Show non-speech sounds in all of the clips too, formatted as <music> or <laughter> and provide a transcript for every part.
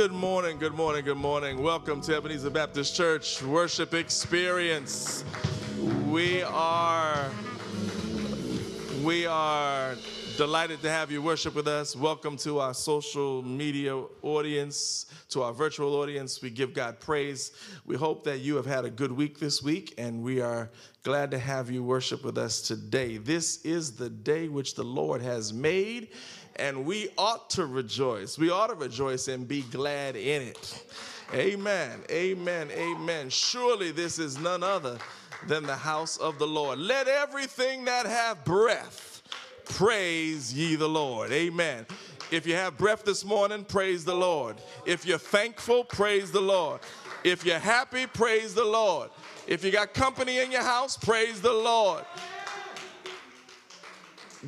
Good morning, good morning, good morning. Welcome to Ebenezer Baptist Church Worship Experience. We are we are delighted to have you worship with us. Welcome to our social media audience, to our virtual audience. We give God praise. We hope that you have had a good week this week, and we are glad to have you worship with us today. This is the day which the Lord has made and we ought to rejoice. We ought to rejoice and be glad in it. Amen. Amen. Amen. Surely this is none other than the house of the Lord. Let everything that have breath praise ye the Lord. Amen. If you have breath this morning, praise the Lord. If you're thankful, praise the Lord. If you're happy, praise the Lord. If you got company in your house, praise the Lord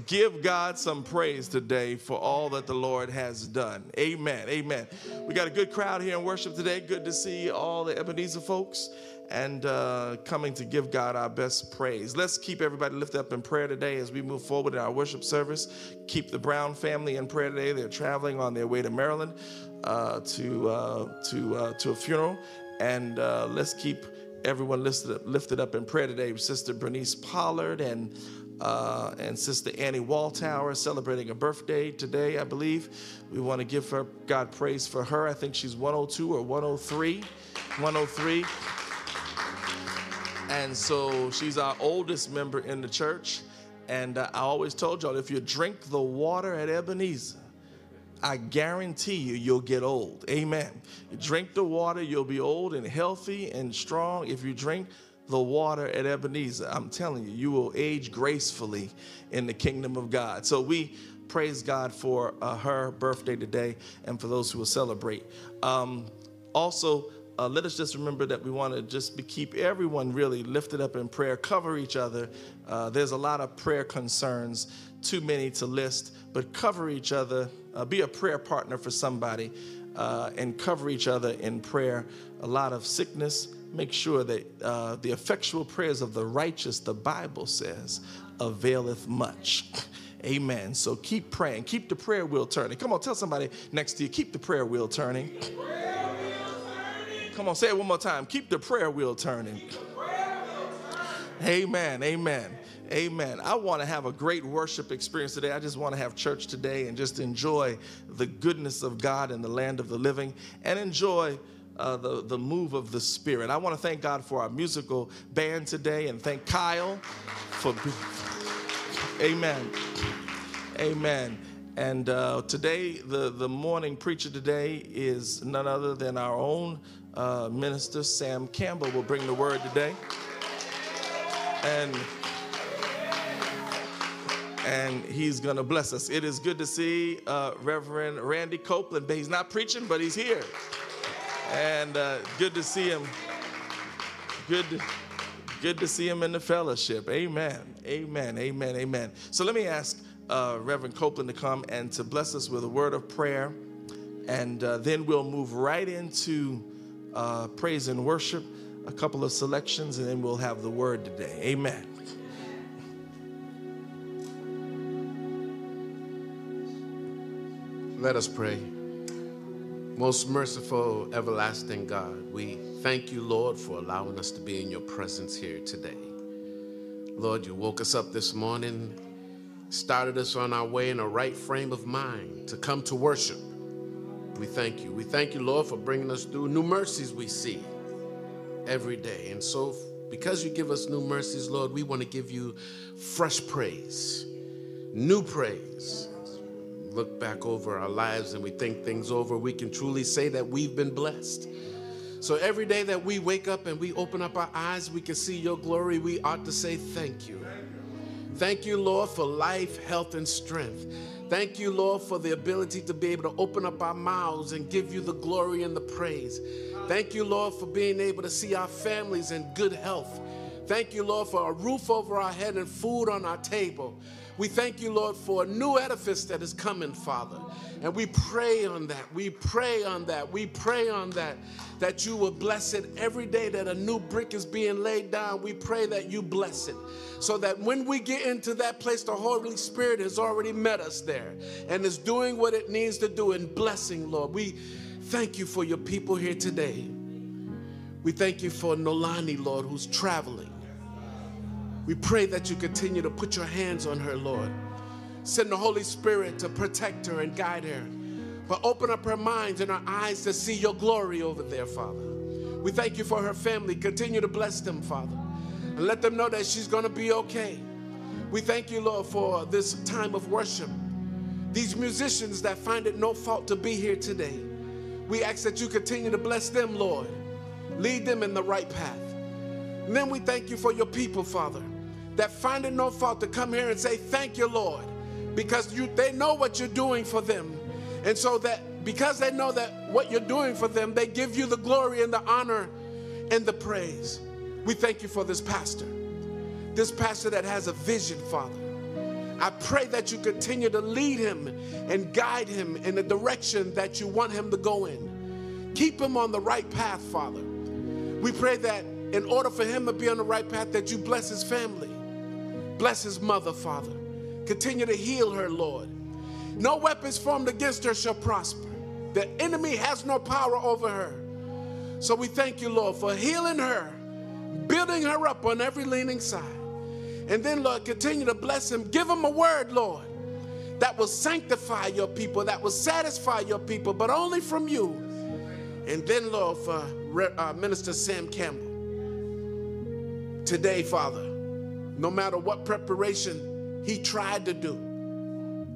give God some praise today for all that the Lord has done. Amen. Amen. We got a good crowd here in worship today. Good to see all the Ebenezer folks and uh, coming to give God our best praise. Let's keep everybody lifted up in prayer today as we move forward in our worship service. Keep the Brown family in prayer today. They're traveling on their way to Maryland uh, to uh, to uh, to a funeral, and uh, let's keep everyone lifted up, lifted up in prayer today. Sister Bernice Pollard and uh, and Sister Annie Walltower celebrating a birthday today, I believe. We want to give her God praise for her. I think she's 102 or 103. 103. And so she's our oldest member in the church. And uh, I always told y'all if you drink the water at Ebenezer, I guarantee you, you'll get old. Amen. You drink the water, you'll be old and healthy and strong. If you drink the water at Ebenezer. I'm telling you, you will age gracefully in the kingdom of God. So we praise God for uh, her birthday today and for those who will celebrate. Um, also, uh, let us just remember that we want to just be, keep everyone really lifted up in prayer, cover each other. Uh, there's a lot of prayer concerns, too many to list, but cover each other. Uh, be a prayer partner for somebody uh, and cover each other in prayer. A lot of sickness. Make sure that uh, the effectual prayers of the righteous, the Bible says, availeth much. <laughs> Amen. So keep praying. Keep the prayer wheel turning. Come on, tell somebody next to you, keep the prayer wheel turning. Come on, say it one more time. Keep the prayer wheel turning. Amen. Amen. Amen. I want to have a great worship experience today. I just want to have church today and just enjoy the goodness of God in the land of the living and enjoy uh, the, the move of the Spirit. I want to thank God for our musical band today and thank Kyle for. Amen. Amen. And uh, today, the, the morning preacher today is none other than our own uh, minister, Sam Campbell, will bring the word today. And and he's going to bless us. It is good to see uh, Reverend Randy Copeland. He's not preaching, but he's here. And uh, good to see him. Good, good to see him in the fellowship. Amen. Amen. Amen. Amen. So let me ask uh, Reverend Copeland to come and to bless us with a word of prayer. And uh, then we'll move right into uh, praise and worship, a couple of selections, and then we'll have the word today. Amen. Let us pray. Most merciful, everlasting God, we thank you, Lord, for allowing us to be in your presence here today. Lord, you woke us up this morning, started us on our way in a right frame of mind to come to worship. We thank you. We thank you, Lord, for bringing us through new mercies we see every day. And so, because you give us new mercies, Lord, we want to give you fresh praise, new praise look back over our lives and we think things over, we can truly say that we've been blessed. So every day that we wake up and we open up our eyes, we can see your glory, we ought to say thank you. Thank you, Lord, for life, health, and strength. Thank you, Lord, for the ability to be able to open up our mouths and give you the glory and the praise. Thank you, Lord, for being able to see our families in good health. Thank you, Lord, for a roof over our head and food on our table. We thank you, Lord, for a new edifice that is coming, Father. And we pray on that. We pray on that. We pray on that. That you will bless it every day that a new brick is being laid down. We pray that you bless it. So that when we get into that place, the Holy Spirit has already met us there and is doing what it needs to do in blessing, Lord. We thank you for your people here today. We thank you for Nolani, Lord, who's traveling. We pray that you continue to put your hands on her, Lord. Send the Holy Spirit to protect her and guide her. But open up her minds and her eyes to see your glory over there, Father. We thank you for her family. Continue to bless them, Father. And let them know that she's going to be okay. We thank you, Lord, for this time of worship. These musicians that find it no fault to be here today. We ask that you continue to bless them, Lord. Lead them in the right path. And then we thank you for your people, Father that find it no fault to come here and say, Thank you, Lord, because you, they know what you're doing for them. And so that because they know that what you're doing for them, they give you the glory and the honor and the praise. We thank you for this pastor, this pastor that has a vision, Father. I pray that you continue to lead him and guide him in the direction that you want him to go in. Keep him on the right path, Father. We pray that in order for him to be on the right path, that you bless his family. Bless his mother, Father. Continue to heal her, Lord. No weapons formed against her shall prosper. The enemy has no power over her. So we thank you, Lord, for healing her, building her up on every leaning side. And then, Lord, continue to bless him. Give him a word, Lord, that will sanctify your people, that will satisfy your people, but only from you. And then, Lord, for uh, Minister Sam Campbell. Today, Father, no matter what preparation he tried to do.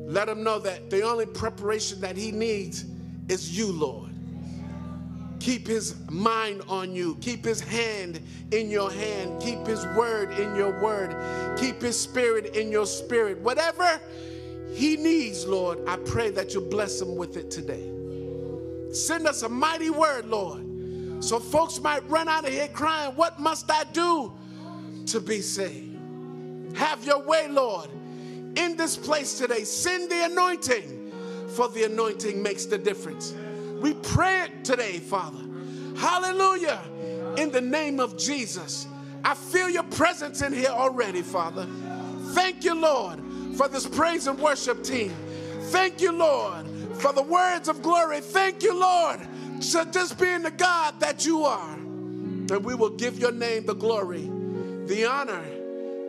Let him know that the only preparation that he needs is you, Lord. Keep his mind on you. Keep his hand in your hand. Keep his word in your word. Keep his spirit in your spirit. Whatever he needs, Lord, I pray that you bless him with it today. Send us a mighty word, Lord, So folks might run out of here crying, What must I do to be saved? Have your way, Lord, in this place today. Send the anointing, for the anointing makes the difference. We pray it today, Father. Hallelujah. In the name of Jesus. I feel your presence in here already, Father. Thank you, Lord, for this praise and worship team. Thank you, Lord, for the words of glory. Thank you, Lord, for just being the God that you are. And we will give your name the glory, the honor,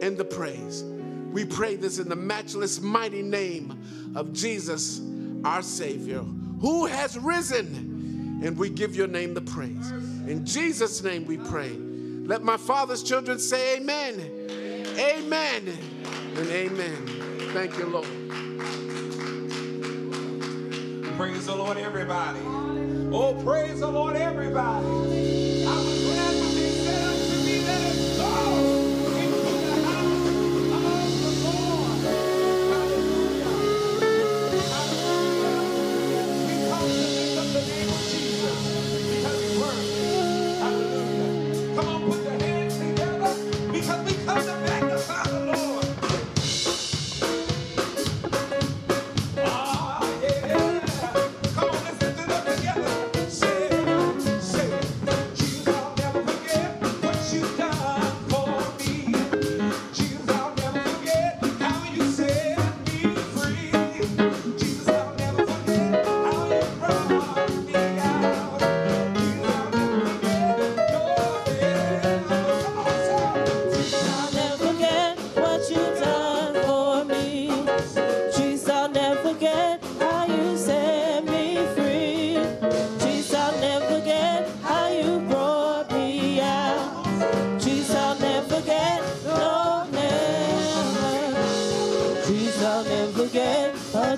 and the praise. We pray this in the matchless, mighty name of Jesus, our Savior, who has risen. And we give your name the praise. In Jesus' name we pray. Let my Father's children say, Amen. Amen. And amen. Thank you, Lord. Praise the Lord, everybody. Oh, praise the Lord, everybody.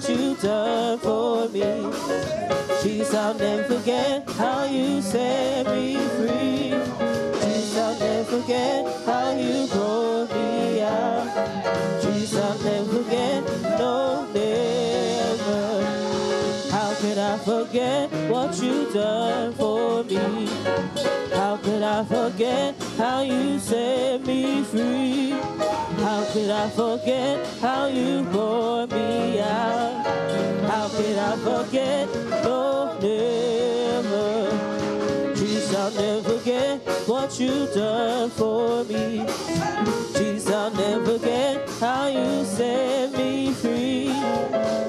You've done for me. Jesus, I'll never forget how you set me free. Jesus, I'll never forget how you brought me out. Jesus, I'll never forget, no, never. How could I forget what you've done for me? How could I forget how you set me free? How could I forget how you brought me out? How could I forget? No, never. Jesus, I'll never forget what you done for me. Jesus, I'll never forget how you set me free.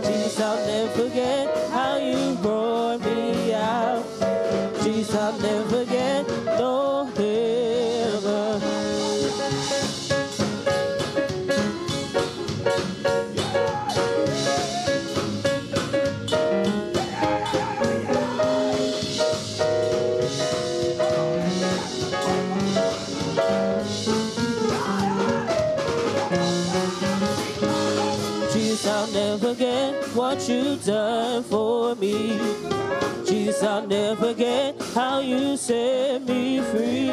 Jesus, I'll never forget how you brought me out. Jesus, I'll never forget, what you've done for me. Jesus, I'll never forget how you set me free.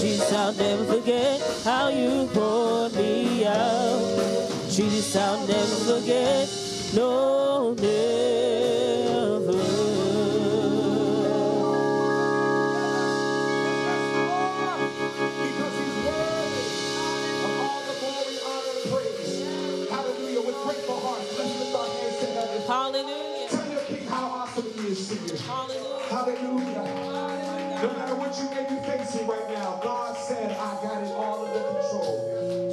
Jesus, I'll never forget how you brought me out. Jesus, I'll never forget, no, never. No matter what you may be facing right now, God said, I got it all under control.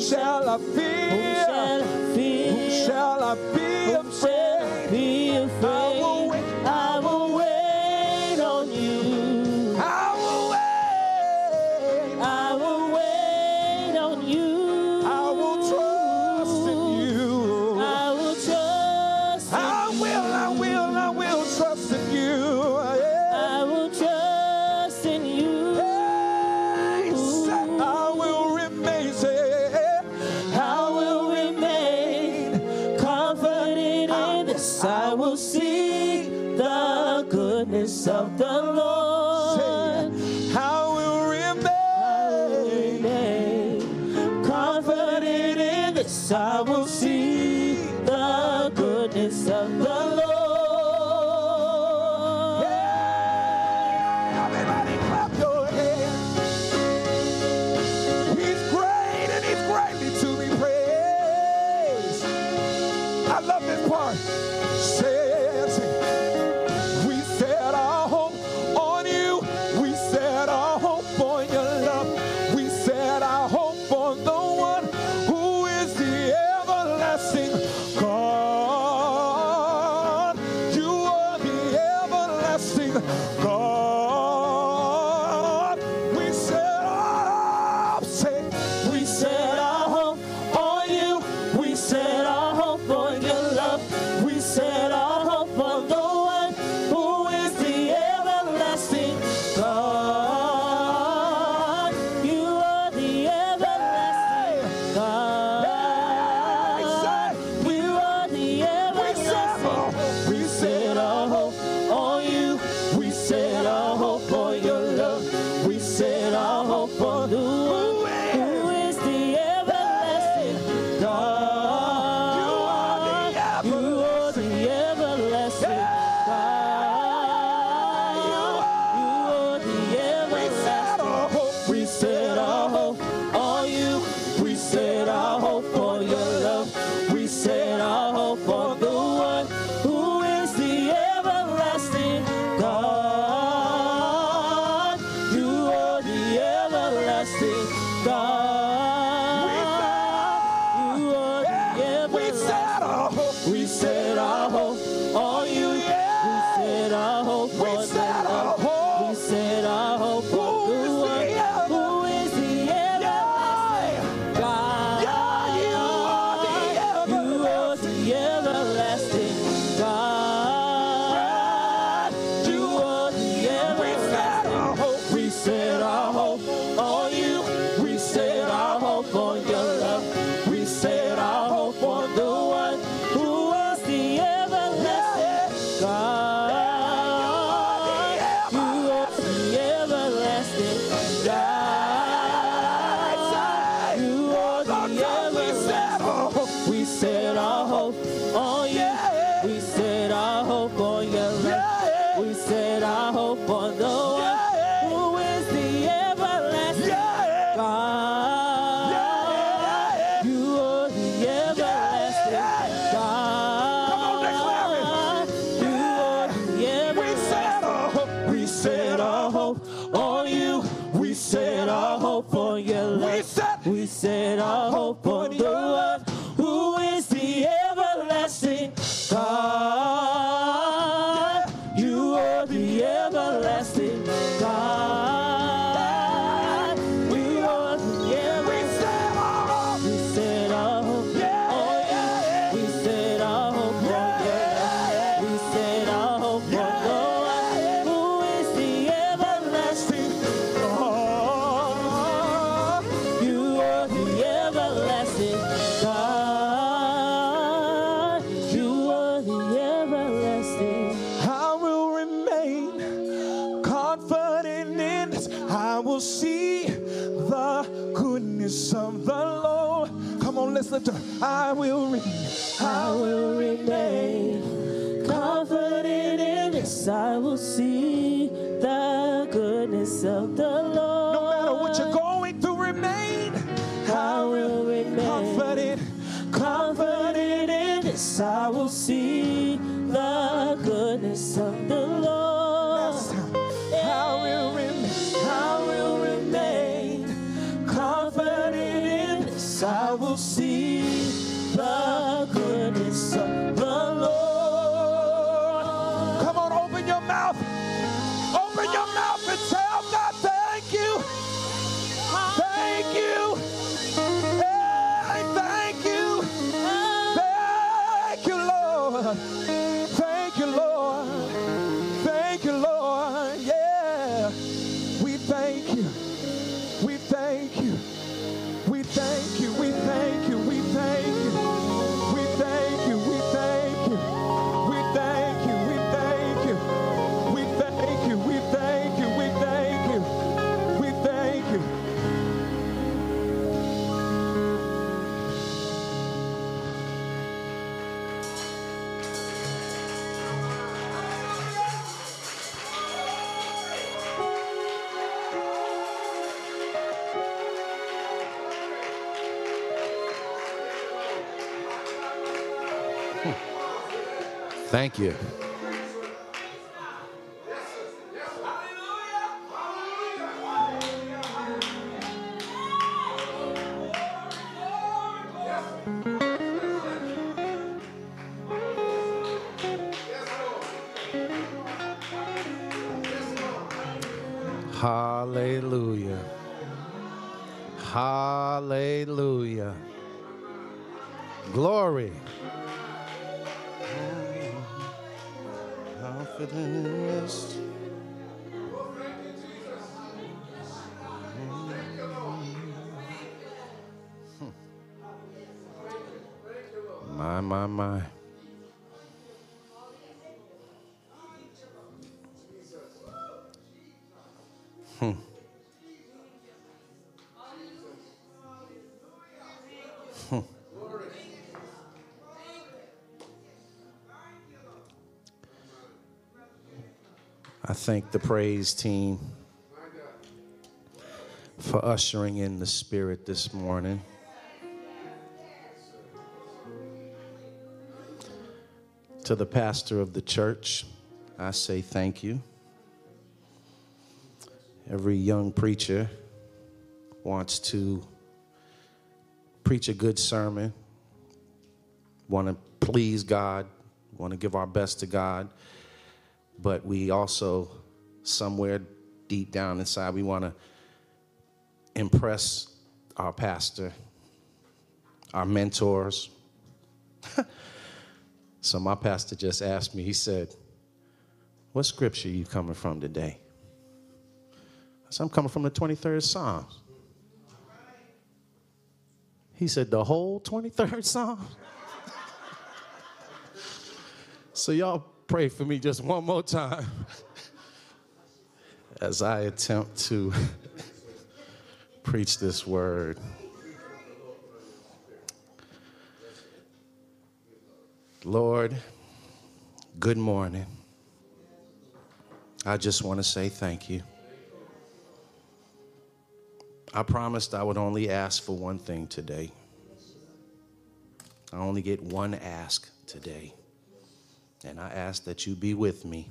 Shall I fear? You. Thank the praise team for ushering in the spirit this morning. To the pastor of the church, I say thank you. Every young preacher wants to preach a good sermon, want to please God, want to give our best to God but we also somewhere deep down inside we want to impress our pastor our mentors. <laughs> So my pastor just asked me he said what scripture are you coming from today? I said i'm coming from the 23rd psalm. He said the whole 23rd psalm? <laughs> So y'all pray for me just one more time as I attempt to <laughs> preach this word. Lord, good morning. I just want to say thank you. I promised I would only ask for one thing today. I only get one ask today. And I ask that you be with me.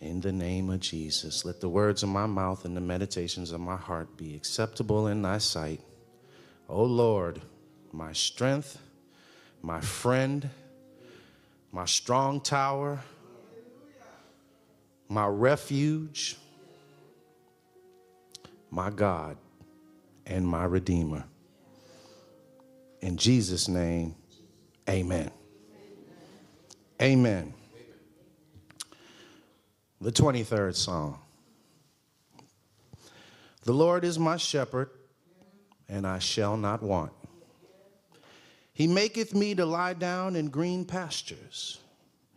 In the name of Jesus, let the words of my mouth and the meditations of my heart be acceptable in thy sight. O Lord, my strength, my friend, my strong tower, my refuge, my God, and my Redeemer. In Jesus' name, amen. Amen. The 23rd Psalm. The Lord is my shepherd, and I shall not want. He maketh me to lie down in green pastures.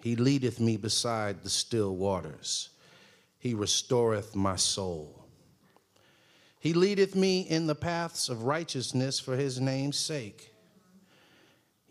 He leadeth me beside the still waters. He restoreth my soul. He leadeth me in the paths of righteousness for his name's sake.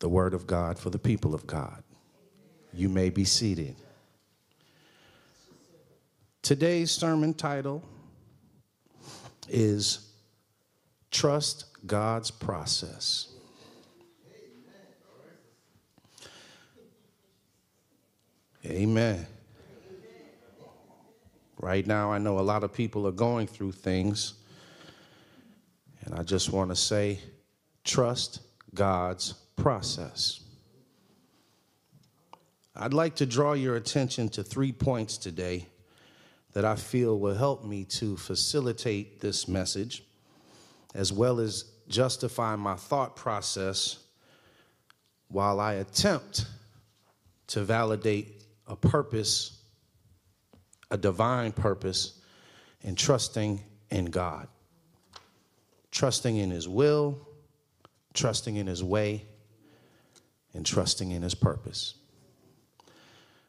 The word of God for the people of God. You may be seated. Today's sermon title is Trust God's Process. Amen. Right now, I know a lot of people are going through things, and I just want to say trust God's process. I'd like to draw your attention to three points today that I feel will help me to facilitate this message, as well as justify my thought process while I attempt to validate a purpose, a divine purpose, in trusting in God, trusting in His will, trusting in His way, and trusting in His purpose.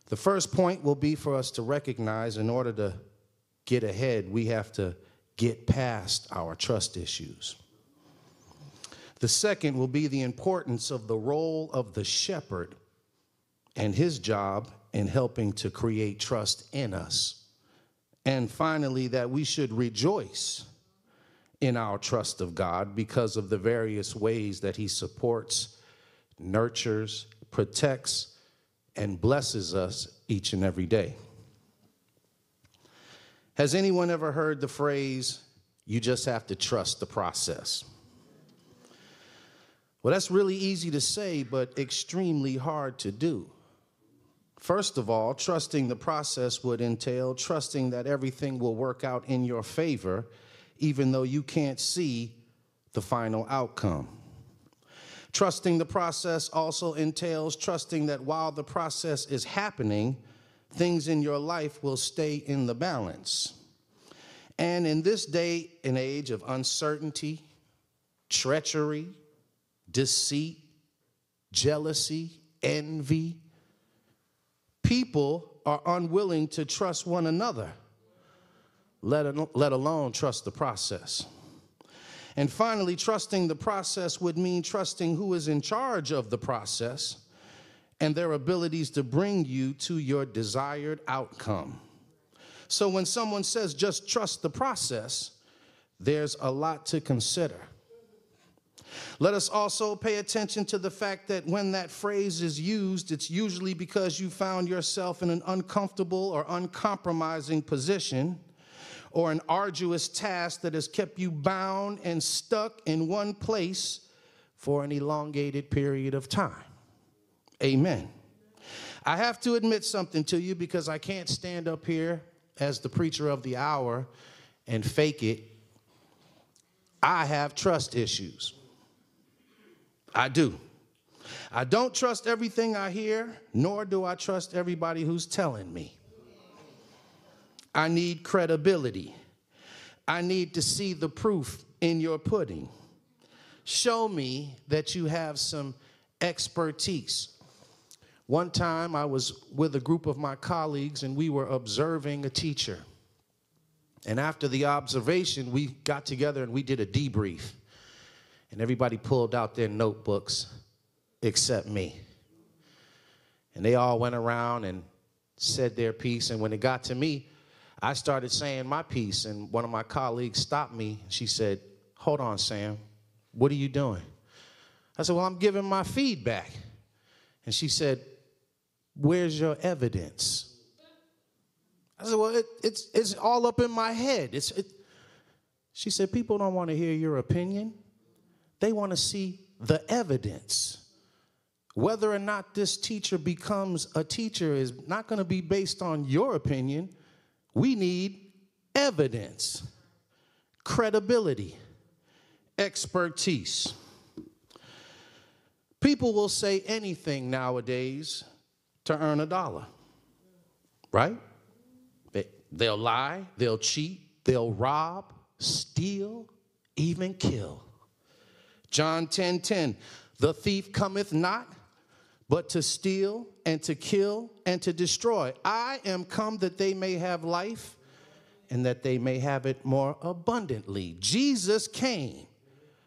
The first point will be for us to recognize in order to get ahead, we have to get past our trust issues. The second will be the importance of the role of the shepherd and his job in helping to create trust in us. And finally, that we should rejoice in our trust of God because of the various ways that he supports, nurtures, protects, and blesses us each and every day. Has anyone ever heard the phrase, you just have to trust the process? Well, that's really easy to say, but extremely hard to do. First of all, trusting the process would entail trusting that everything will work out in your favor, even though you can't see the final outcome. Trusting the process also entails trusting that while the process is happening, things in your life will stay in the balance. And in this day and age of uncertainty, treachery, deceit, jealousy, envy, people are unwilling to trust one another, let, alone trust the process. And finally, trusting the process would mean trusting who is in charge of the process and their abilities to bring you to your desired outcome. So when someone says just trust the process, there's a lot to consider. Let us also pay attention to the fact that when that phrase is used, it's usually because you found yourself in an uncomfortable or uncompromising position or an arduous task that has kept you bound and stuck in one place for an elongated period of time. Amen. I have to admit something to you because I can't stand up here as the preacher of the hour and fake it. I have trust issues. I do. I don't trust everything I hear, nor do I trust everybody who's telling me. I need credibility. I need to see the proof in your pudding. Show me that you have some expertise. One time I was with a group of my colleagues and we were observing a teacher. And after the observation, we got together and we did a debrief. And everybody pulled out their notebooks except me. And they all went around and said their piece. And when it got to me, I started saying my piece, and one of my colleagues stopped me. She said, Hold on, Sam, what are you doing? I said, Well, I'm giving my feedback. And she said, Where's your evidence? I said, Well, it, it's, it's all up in my head. It's, it. She said, People don't want to hear your opinion, they want to see the evidence. Whether or not this teacher becomes a teacher is not going to be based on your opinion. We need evidence. credibility, expertise. People will say anything nowadays to earn a dollar, right? They, they'll lie, they'll cheat, they'll rob, steal, even kill. John 10 10, the thief cometh not but to steal and to kill and to destroy. I am come that they may have life and that they may have it more abundantly. Jesus came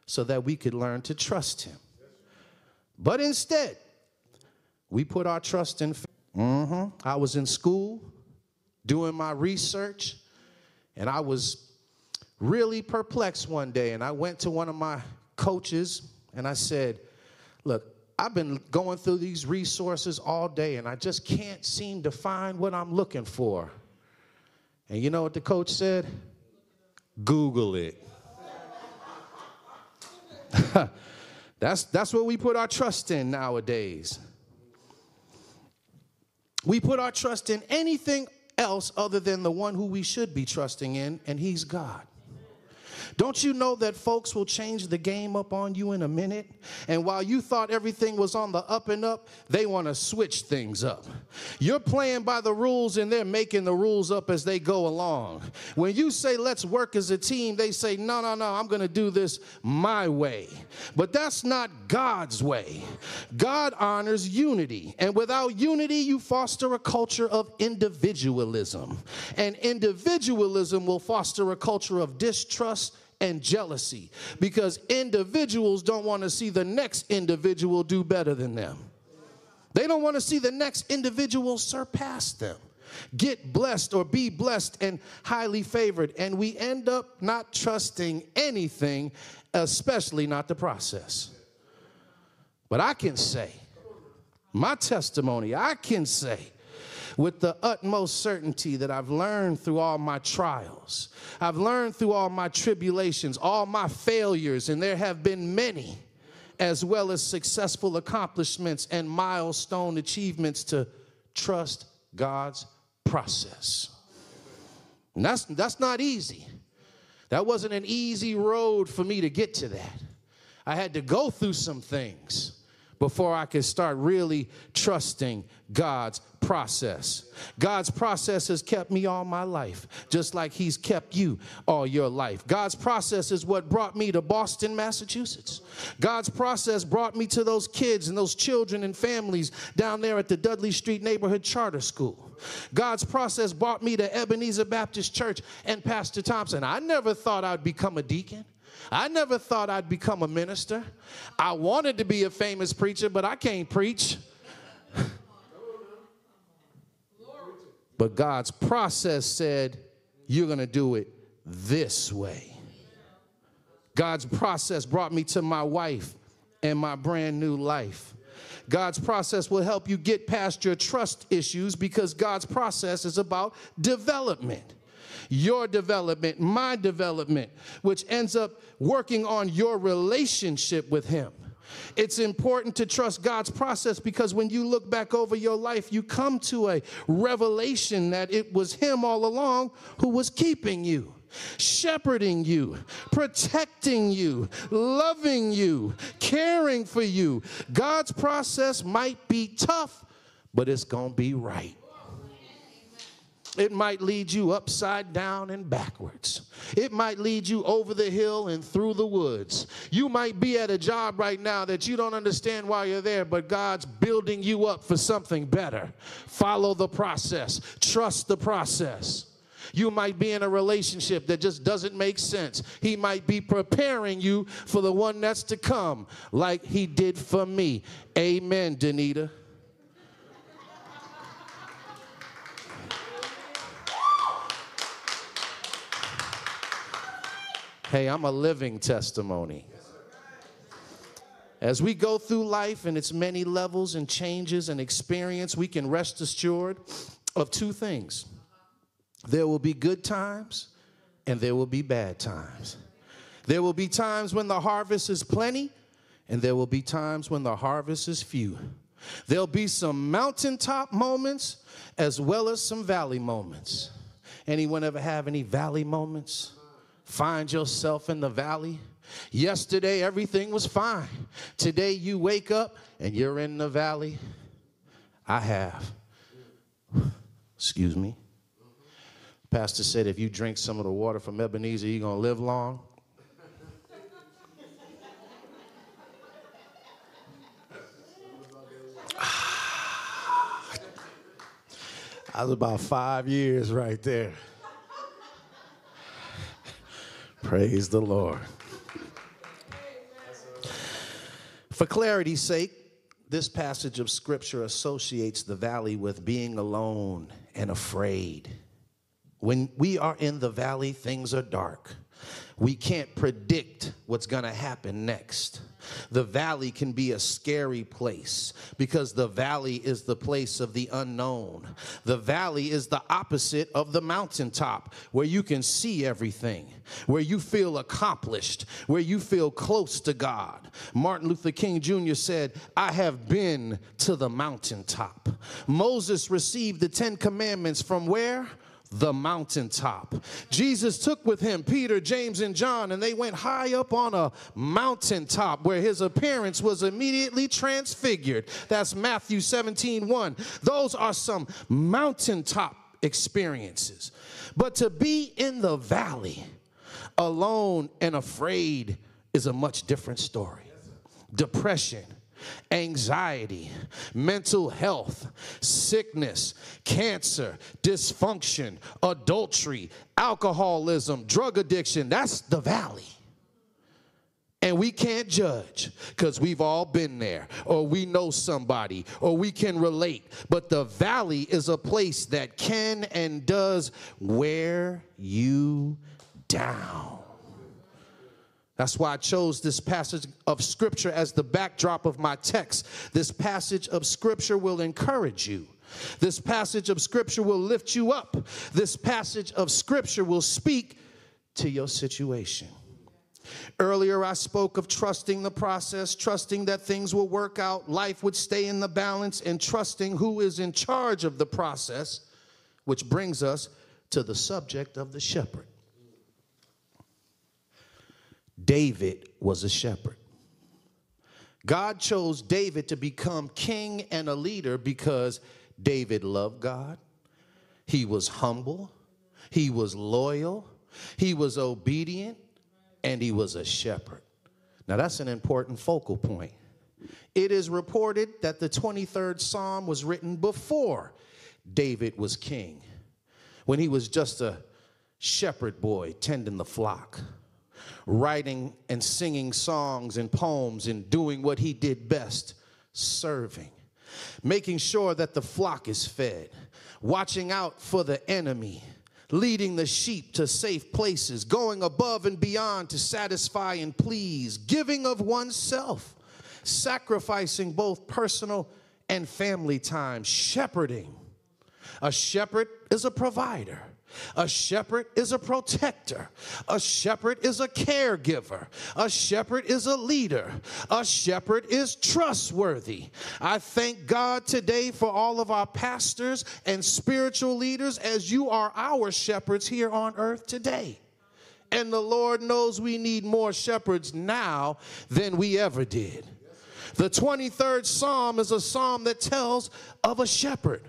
so that we could learn to trust him. But instead, we put our trust in. Mhm. I was in school doing my research, and I was really perplexed one day. And I went to one of my coaches and I said, Look, I've been going through these resources all day, and I just can't seem to find what I'm looking for. And you know what the coach said? Google it. <laughs> that's, that's what we put our trust in nowadays. We put our trust in anything else other than the one who we should be trusting in, and he's God. Don't you know that folks will change the game up on you in a minute? And while you thought everything was on the up and up, they want to switch things up. You're playing by the rules and they're making the rules up as they go along. When you say, let's work as a team, they say, no, no, no, I'm going to do this my way. But that's not God's way. God honors unity. And without unity, you foster a culture of individualism. And individualism will foster a culture of distrust and jealousy because individuals don't want to see the next individual do better than them. They don't want to see the next individual surpass them, get blessed or be blessed and highly favored. And we end up not trusting anything, especially not the process. But I can say, my testimony, I can say, with the utmost certainty that I've learned through all my trials. I've learned through all my tribulations, all my failures, and there have been many, as well as successful accomplishments and milestone achievements to trust God's process. And that's, that's not easy. That wasn't an easy road for me to get to that. I had to go through some things before I could start really trusting God's process. God's process has kept me all my life, just like He's kept you all your life. God's process is what brought me to Boston, Massachusetts. God's process brought me to those kids and those children and families down there at the Dudley Street Neighborhood Charter School. God's process brought me to Ebenezer Baptist Church and Pastor Thompson. I never thought I'd become a deacon. I never thought I'd become a minister. I wanted to be a famous preacher, but I can't preach. But God's process said, You're going to do it this way. God's process brought me to my wife and my brand new life. God's process will help you get past your trust issues because God's process is about development. Your development, my development, which ends up working on your relationship with Him. It's important to trust God's process because when you look back over your life, you come to a revelation that it was Him all along who was keeping you shepherding you, protecting you, loving you, caring for you. God's process might be tough, but it's going to be right. It might lead you upside down and backwards. It might lead you over the hill and through the woods. You might be at a job right now that you don't understand why you're there, but God's building you up for something better. Follow the process, trust the process. You might be in a relationship that just doesn't make sense. He might be preparing you for the one that's to come, like he did for me. Amen, Danita. Hey, I'm a living testimony. As we go through life and its many levels and changes and experience, we can rest assured of two things there will be good times and there will be bad times. There will be times when the harvest is plenty, and there will be times when the harvest is few. There'll be some mountaintop moments as well as some valley moments. Anyone ever have any valley moments? Find yourself in the valley? Yesterday, everything was fine. Today, you wake up and you're in the valley. I have. Excuse me. Pastor said if you drink some of the water from Ebenezer, you're going to live long. Ah. I was about five years right there. Praise the Lord. For clarity's sake, this passage of scripture associates the valley with being alone and afraid. When we are in the valley, things are dark. We can't predict what's going to happen next. The valley can be a scary place because the valley is the place of the unknown. The valley is the opposite of the mountaintop where you can see everything, where you feel accomplished, where you feel close to God. Martin Luther King Jr. said, I have been to the mountaintop. Moses received the Ten Commandments from where? The mountaintop. Jesus took with him Peter, James, and John, and they went high up on a mountaintop where his appearance was immediately transfigured. That's Matthew 17 1. Those are some mountaintop experiences. But to be in the valley, alone and afraid, is a much different story. Depression anxiety, mental health, sickness, cancer, dysfunction, adultery, alcoholism, drug addiction. That's the valley. And we can't judge because we've all been there, or we know somebody, or we can relate. But the valley is a place that can and does wear you down. That's why I chose this passage of scripture as the backdrop of my text. This passage of scripture will encourage you. This passage of scripture will lift you up. This passage of scripture will speak to your situation. Earlier, I spoke of trusting the process, trusting that things will work out, life would stay in the balance, and trusting who is in charge of the process, which brings us to the subject of the shepherd. David was a shepherd. God chose David to become king and a leader because David loved God. He was humble, he was loyal, he was obedient, and he was a shepherd. Now, that's an important focal point. It is reported that the 23rd Psalm was written before David was king, when he was just a shepherd boy tending the flock writing and singing songs and poems and doing what he did best serving, making sure that the flock is fed, watching out for the enemy, leading the sheep to safe places, going above and beyond to satisfy and please, giving of oneself, sacrificing both personal and family time, shepherding. A shepherd is a provider. A shepherd is a protector. A shepherd is a caregiver. A shepherd is a leader. A shepherd is trustworthy. I thank God today for all of our pastors and spiritual leaders as you are our shepherds here on earth today. And the Lord knows we need more shepherds now than we ever did. The 23rd Psalm is a psalm that tells of a shepherd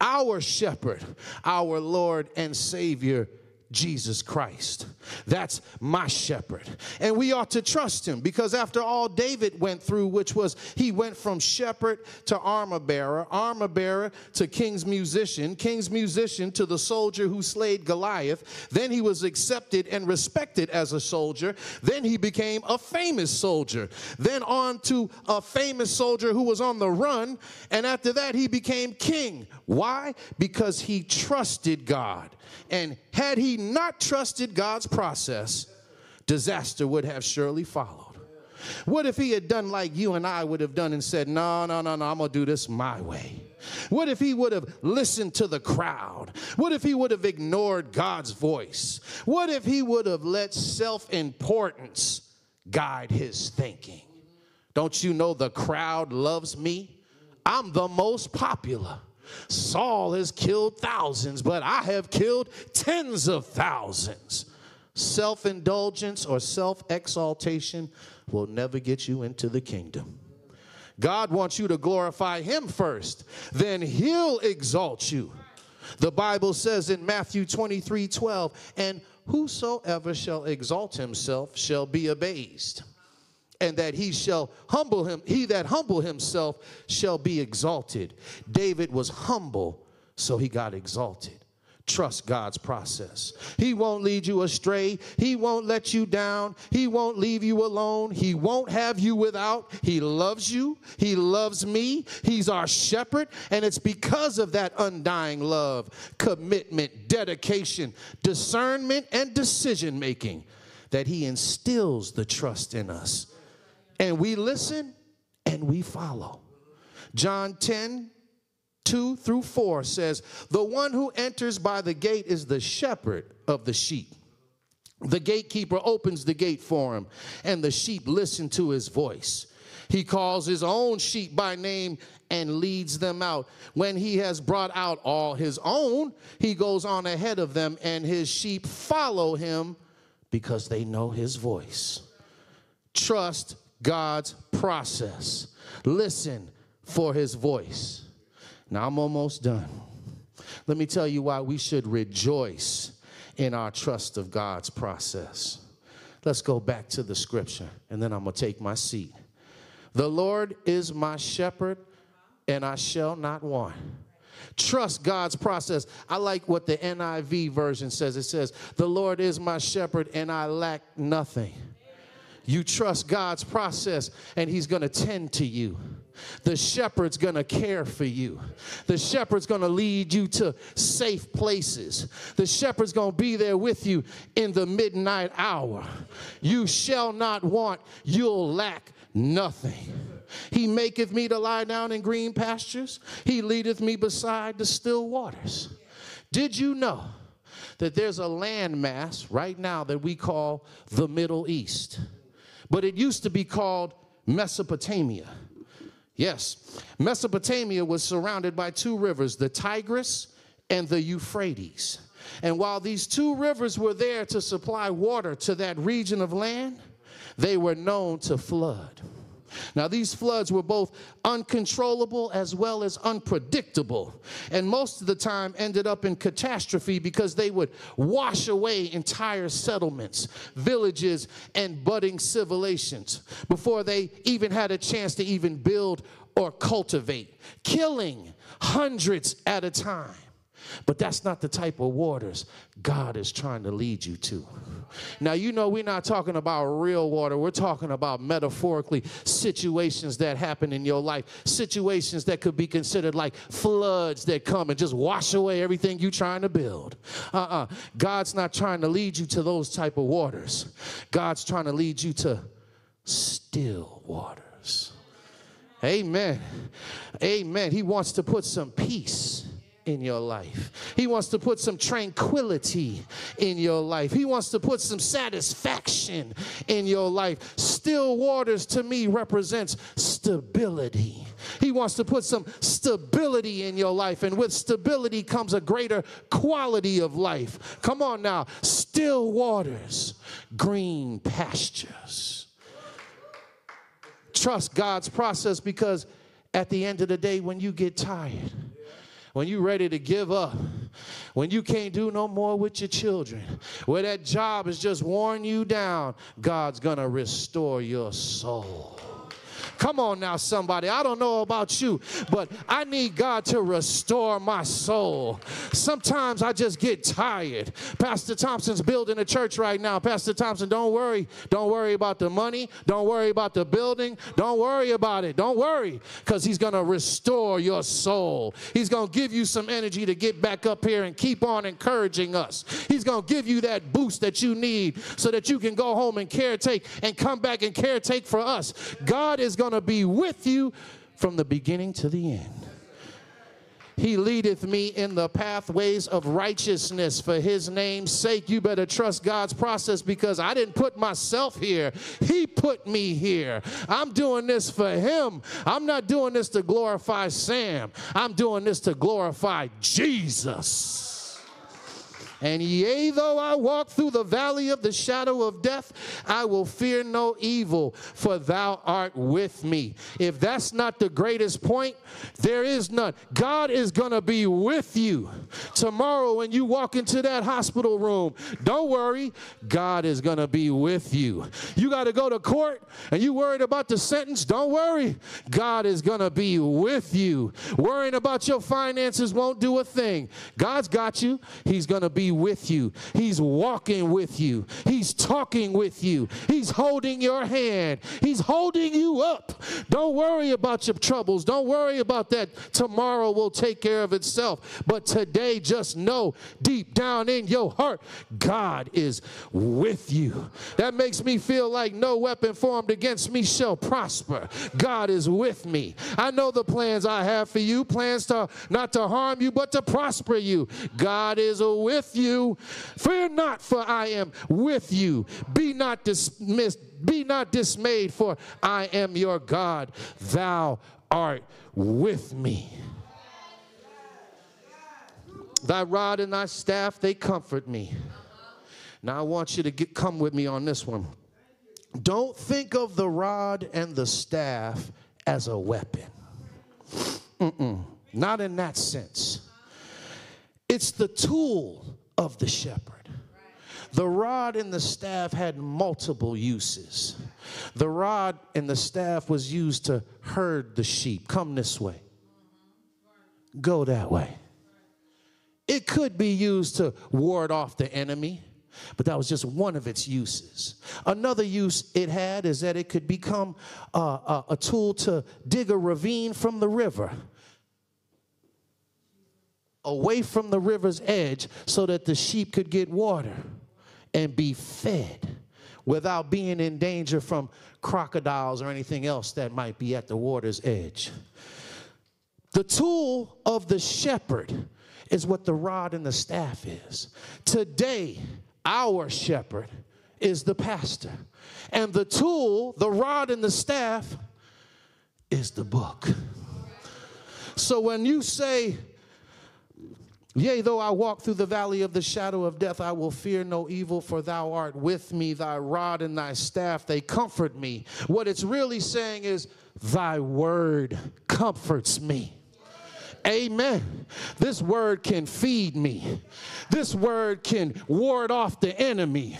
our shepherd, our Lord and Savior, Jesus Christ. That's my shepherd. And we ought to trust him because after all David went through, which was he went from shepherd to armor bearer, armor bearer to king's musician, king's musician to the soldier who slayed Goliath. Then he was accepted and respected as a soldier. Then he became a famous soldier. Then on to a famous soldier who was on the run. And after that, he became king. Why? Because he trusted God. And had he not trusted God's process, disaster would have surely followed. What if he had done like you and I would have done and said, No, no, no, no, I'm gonna do this my way? What if he would have listened to the crowd? What if he would have ignored God's voice? What if he would have let self importance guide his thinking? Don't you know the crowd loves me? I'm the most popular. Saul has killed thousands, but I have killed tens of thousands. self indulgence, or self exaltation will never get you into the kingdom. God wants you to glorify Him first, then He'll exalt you. The Bible says in Matthew 23 12, and whosoever shall exalt himself shall be abased, and that he shall humble him, he that humble himself shall be exalted. David was humble, so he got exalted. Trust God's process. He won't lead you astray. He won't let you down. He won't leave you alone. He won't have you without. He loves you. He loves me. He's our shepherd. And it's because of that undying love, commitment, dedication, discernment, and decision making that He instills the trust in us. And we listen and we follow. John 10, 2 through 4 says, The one who enters by the gate is the shepherd of the sheep. The gatekeeper opens the gate for him, and the sheep listen to his voice. He calls his own sheep by name and leads them out. When he has brought out all his own, he goes on ahead of them, and his sheep follow him because they know his voice. Trust God's process. Listen for his voice. Now I'm almost done. Let me tell you why we should rejoice in our trust of God's process. Let's go back to the scripture, and then I'm going to take my seat. The Lord is my shepherd, and I shall not want. Trust God's process. I like what the NIV version says. It says, The Lord is my shepherd, and I lack nothing. You trust God's process, and He's going to tend to you. The shepherd's going to care for you. The shepherd's going to lead you to safe places. The shepherd's going to be there with you in the midnight hour. You shall not want, you'll lack nothing. He maketh me to lie down in green pastures, He leadeth me beside the still waters. Did you know? That there's a landmass right now that we call the Middle East but it used to be called Mesopotamia. Yes, Mesopotamia was surrounded by two rivers, the Tigris and the Euphrates. And while these two rivers were there to supply water to that region of land, they were known to flood. Now, these floods were both uncontrollable as well as unpredictable, and most of the time ended up in catastrophe because they would wash away entire settlements, villages, and budding civilizations before they even had a chance to even build or cultivate, killing hundreds at a time. But that's not the type of waters God is trying to lead you to. Now, you know, we're not talking about real water. We're talking about metaphorically situations that happen in your life, situations that could be considered like floods that come and just wash away everything you're trying to build. Uh uh-uh. uh. God's not trying to lead you to those type of waters. God's trying to lead you to still waters. Amen. Amen. He wants to put some peace in your life. He wants to put some tranquility in your life. He wants to put some satisfaction in your life. Still waters to me represents stability. He wants to put some stability in your life, and with stability comes a greater quality of life. Come on now, still waters, green pastures. Trust God's process because at the end of the day, when you get tired, when you're ready to give up, when you can't do no more with your children, where that job is just worn you down, God's gonna restore your soul. Come on now, somebody. I don't know about you, but I need God to restore my soul. Sometimes I just get tired. Pastor Thompson's building a church right now. Pastor Thompson, don't worry. Don't worry about the money. Don't worry about the building. Don't worry about it. Don't worry because he's going to restore your soul. He's going to give you some energy to get back up here and keep on encouraging us. He's going to give you that boost that you need so that you can go home and caretake and come back and caretake for us. God is going to be with you from the beginning to the end. He leadeth me in the pathways of righteousness for his name's sake. You better trust God's process because I didn't put myself here. He put me here. I'm doing this for him. I'm not doing this to glorify Sam. I'm doing this to glorify Jesus. And yea, though I walk through the valley of the shadow of death, I will fear no evil, for thou art with me. If that's not the greatest point, there is none. God is going to be with you. Tomorrow, when you walk into that hospital room, don't worry, God is going to be with you. You got to go to court and you worried about the sentence, don't worry, God is going to be with you. Worrying about your finances won't do a thing. God's got you. He's going to be with you. He's walking with you. He's talking with you. He's holding your hand. He's holding you up. Don't worry about your troubles. Don't worry about that. Tomorrow will take care of itself. But today, just know deep down in your heart, God is with you. That makes me feel like no weapon formed against me shall prosper. God is with me. I know the plans I have for you plans to not to harm you, but to prosper you. God is with you. Fear not, for I am with you. Be not dismissed. Be not dismayed, for I am your God. Thou art with me. Thy rod and thy staff, they comfort me. Now I want you to get, come with me on this one. Don't think of the rod and the staff as a weapon. Mm-mm, not in that sense. It's the tool of the shepherd. The rod and the staff had multiple uses. The rod and the staff was used to herd the sheep. Come this way. Go that way. It could be used to ward off the enemy, but that was just one of its uses. Another use it had is that it could become a, a tool to dig a ravine from the river away from the river's edge so that the sheep could get water and be fed without being in danger from crocodiles or anything else that might be at the water's edge. The tool of the shepherd is what the rod and the staff is. Today, our shepherd is the pastor. And the tool, the rod and the staff, is the book. So when you say, Yea, though I walk through the valley of the shadow of death, I will fear no evil, for thou art with me, thy rod and thy staff, they comfort me. What it's really saying is, thy word comforts me. Amen. This word can feed me. This word can ward off the enemy.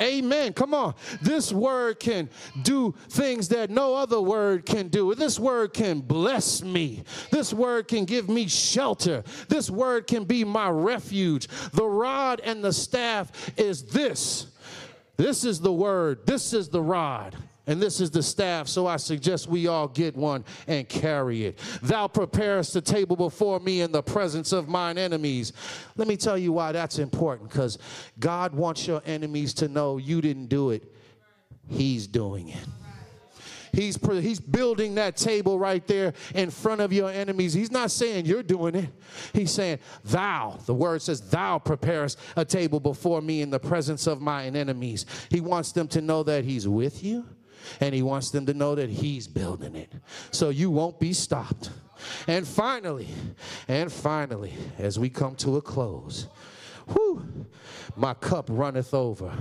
Amen. Come on. This word can do things that no other word can do. This word can bless me. This word can give me shelter. This word can be my refuge. The rod and the staff is this. This is the word. This is the rod. And this is the staff, so I suggest we all get one and carry it. Thou preparest the table before me in the presence of mine enemies. Let me tell you why that's important because God wants your enemies to know you didn't do it, He's doing it. He's, he's building that table right there in front of your enemies. He's not saying you're doing it. He's saying, Thou, the word says, Thou preparest a table before me in the presence of mine enemies. He wants them to know that He's with you and he wants them to know that he's building it. So you won't be stopped. And finally, and finally, as we come to a close, whew, my cup runneth over.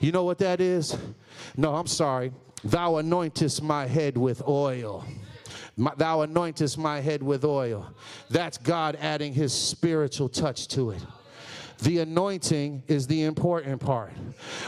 You know what that is? No, I'm sorry. Thou anointest my head with oil. My, thou anointest my head with oil. That's God adding his spiritual touch to it. The anointing is the important part.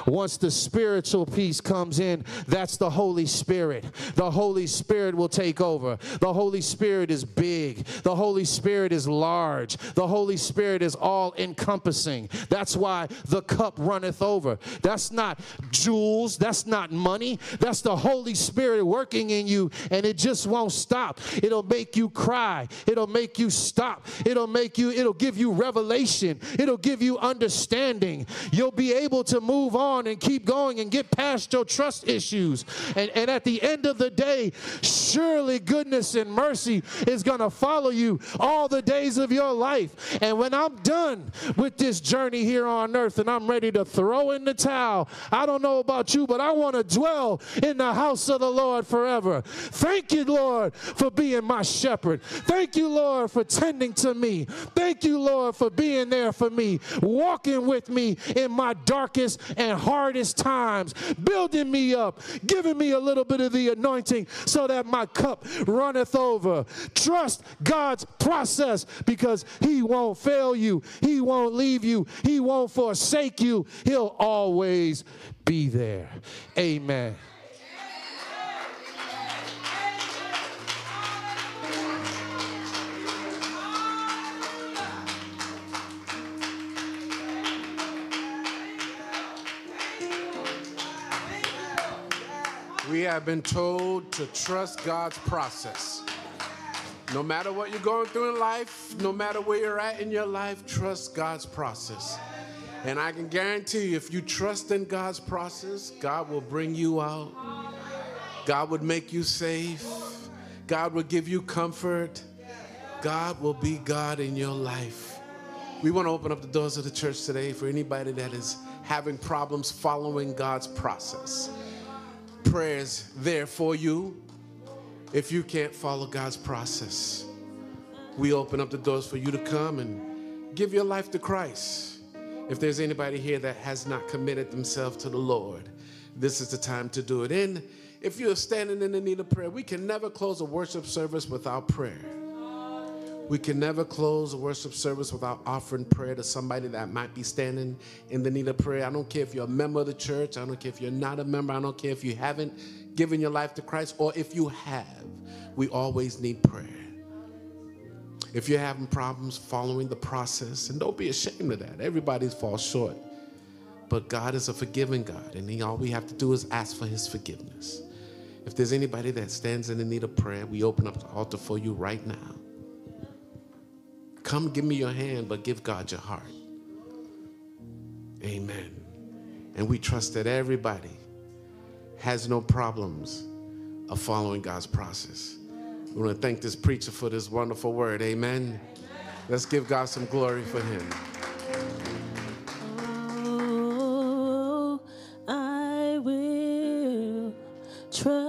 Once the spiritual peace comes in, that's the Holy Spirit. The Holy Spirit will take over. The Holy Spirit is big. The Holy Spirit is large. The Holy Spirit is all encompassing. That's why the cup runneth over. That's not jewels. That's not money. That's the Holy Spirit working in you, and it just won't stop. It'll make you cry. It'll make you stop. It'll make you, it'll give you revelation. It'll give you understanding. You'll be able to move on and keep going and get past your trust issues. And, and at the end of the day, surely goodness and mercy is going to follow you all the days of your life. And when I'm done with this journey here on earth and I'm ready to throw in the towel, I don't know about you, but I want to dwell in the house of the Lord forever. Thank you, Lord, for being my shepherd. Thank you, Lord, for tending to me. Thank you, Lord, for being there for me. Walking with me in my darkest and hardest times, building me up, giving me a little bit of the anointing so that my cup runneth over. Trust God's process because He won't fail you, He won't leave you, He won't forsake you. He'll always be there. Amen. We have been told to trust God's process. No matter what you're going through in life, no matter where you're at in your life, trust God's process. And I can guarantee you, if you trust in God's process, God will bring you out. God would make you safe. God will give you comfort. God will be God in your life. We want to open up the doors of the church today for anybody that is having problems following God's process prayers there for you if you can't follow God's process. We open up the doors for you to come and give your life to Christ. If there's anybody here that has not committed themselves to the Lord, this is the time to do it. And if you're standing in the need of prayer, we can never close a worship service without prayer. We can never close a worship service without offering prayer to somebody that might be standing in the need of prayer. I don't care if you're a member of the church, I don't care if you're not a member, I don't care if you haven't given your life to Christ, or if you have. We always need prayer. If you're having problems following the process, and don't be ashamed of that, everybody falls short. But God is a forgiving God, and he, all we have to do is ask for His forgiveness. If there's anybody that stands in the need of prayer, we open up the altar for you right now. Come give me your hand, but give God your heart. Amen. And we trust that everybody has no problems of following God's process. We want to thank this preacher for this wonderful word. Amen. Let's give God some glory for him. Oh, I will trust.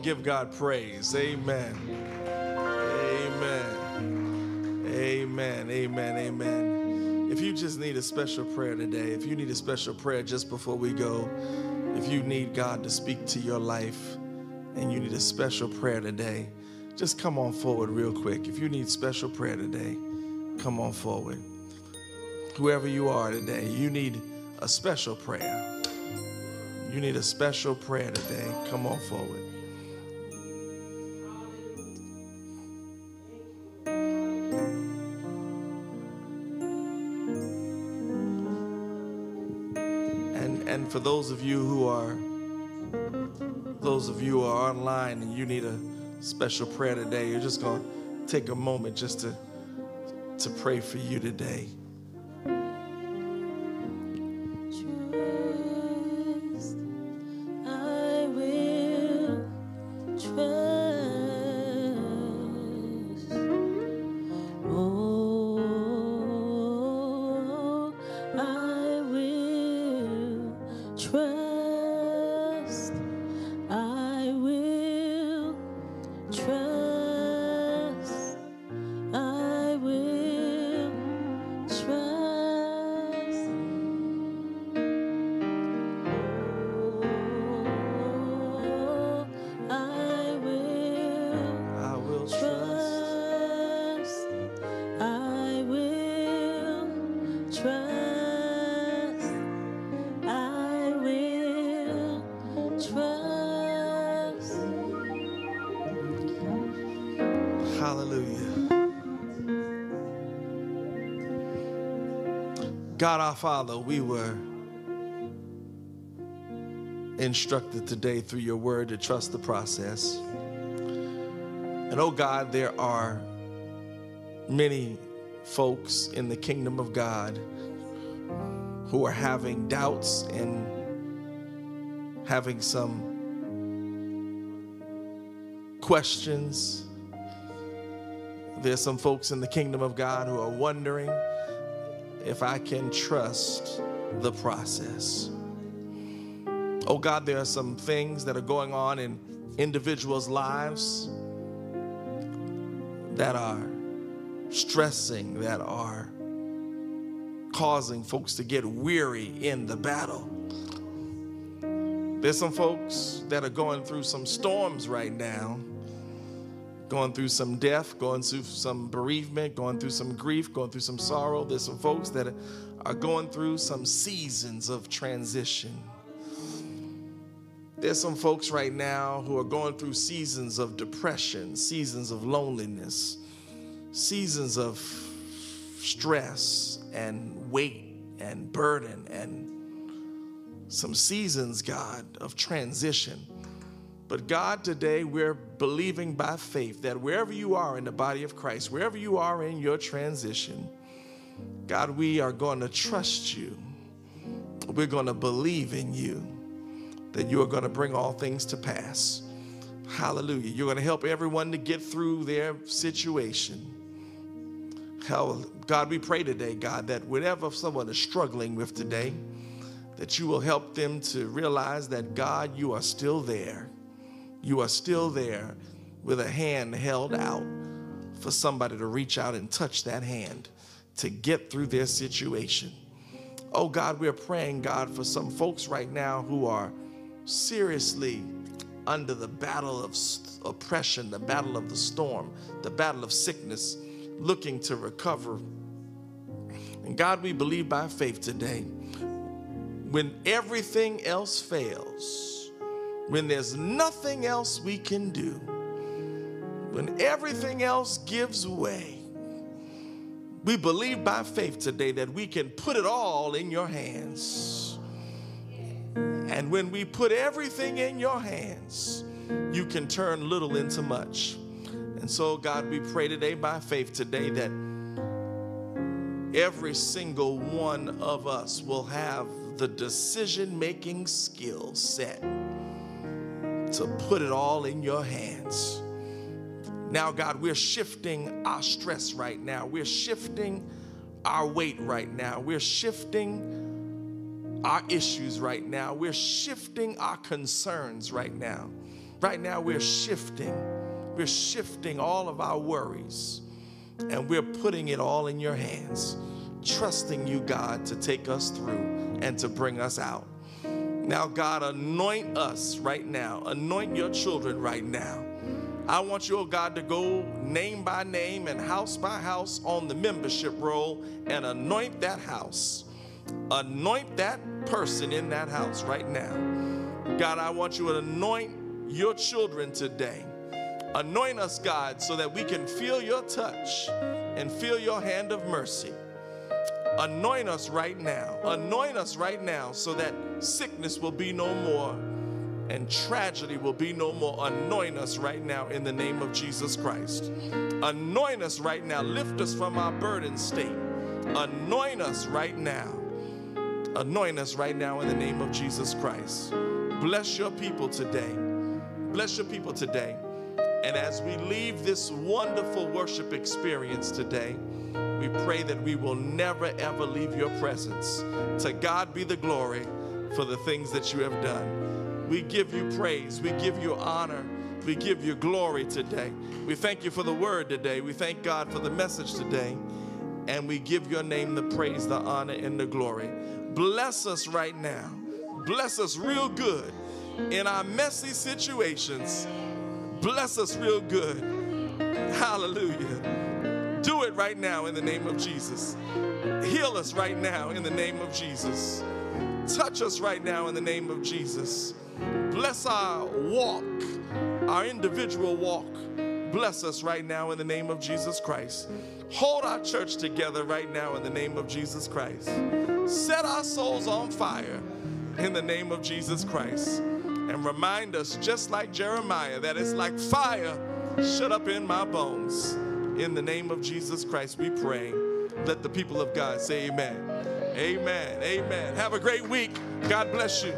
On, give God praise. Amen. Amen. Amen. Amen. Amen. If you just need a special prayer today, if you need a special prayer just before we go, if you need God to speak to your life, and you need a special prayer today, just come on forward real quick. If you need special prayer today, come on forward. Whoever you are today, you need a special prayer. You need a special prayer today. Come on forward. For those of you who are those of you who are online and you need a special prayer today, you're just going to take a moment just to to pray for you today. Hallelujah. God our Father, we were instructed today through your word to trust the process. And oh God, there are many folks in the kingdom of God who are having doubts and having some questions. There's some folks in the kingdom of God who are wondering if I can trust the process. Oh God, there are some things that are going on in individuals' lives that are stressing, that are causing folks to get weary in the battle. There's some folks that are going through some storms right now, going through some death, going through some bereavement, going through some grief, going through some sorrow. There's some folks that are going through some seasons of transition. There's some folks right now who are going through seasons of depression, seasons of loneliness, seasons of stress and weight and burden and some seasons, God, of transition. But God, today we're believing by faith that wherever you are in the body of Christ, wherever you are in your transition, God, we are going to trust you. We're going to believe in you that you are going to bring all things to pass. Hallelujah. You're going to help everyone to get through their situation. How, God, we pray today, God, that whatever someone is struggling with today, that you will help them to realize that, God, you are still there. You are still there with a hand held out for somebody to reach out and touch that hand to get through their situation. Oh, God, we're praying, God, for some folks right now who are seriously under the battle of oppression, the battle of the storm, the battle of sickness, looking to recover. And God, we believe by faith today, when everything else fails, when there's nothing else we can do, when everything else gives way, we believe by faith today that we can put it all in your hands. And when we put everything in your hands, you can turn little into much. And so, God, we pray today by faith today that every single one of us will have the decision making skill set to put it all in your hands. Now, God, we're shifting our stress right now. We're shifting our weight right now. We're shifting our issues right now. We're shifting our concerns right now. Right now, we're shifting. We're shifting all of our worries and we're putting it all in your hands, trusting you, God, to take us through and to bring us out. Now, God, anoint us right now. Anoint your children right now. I want you, oh God, to go name by name and house by house on the membership roll and anoint that house. Anoint that person in that house right now. God, I want you to anoint your children today. Anoint us, God, so that we can feel your touch and feel your hand of mercy. Anoint us right now. Anoint us right now so that sickness will be no more and tragedy will be no more. Anoint us right now in the name of Jesus Christ. Anoint us right now. Lift us from our burden state. Anoint us right now. Anoint us right now in the name of Jesus Christ. Bless your people today. Bless your people today. And as we leave this wonderful worship experience today, we pray that we will never ever leave your presence. To God be the glory for the things that you have done. We give you praise, we give you honor, we give you glory today. We thank you for the word today. We thank God for the message today. And we give your name the praise, the honor, and the glory. Bless us right now. Bless us real good in our messy situations. Bless us real good. Hallelujah. Do it right now in the name of Jesus. Heal us right now in the name of Jesus. Touch us right now in the name of Jesus. Bless our walk, our individual walk. Bless us right now in the name of Jesus Christ. Hold our church together right now in the name of Jesus Christ. Set our souls on fire in the name of Jesus Christ. And remind us, just like Jeremiah, that it's like fire shut up in my bones. In the name of Jesus Christ, we pray. Let the people of God say amen. Amen. Amen. Have a great week. God bless you.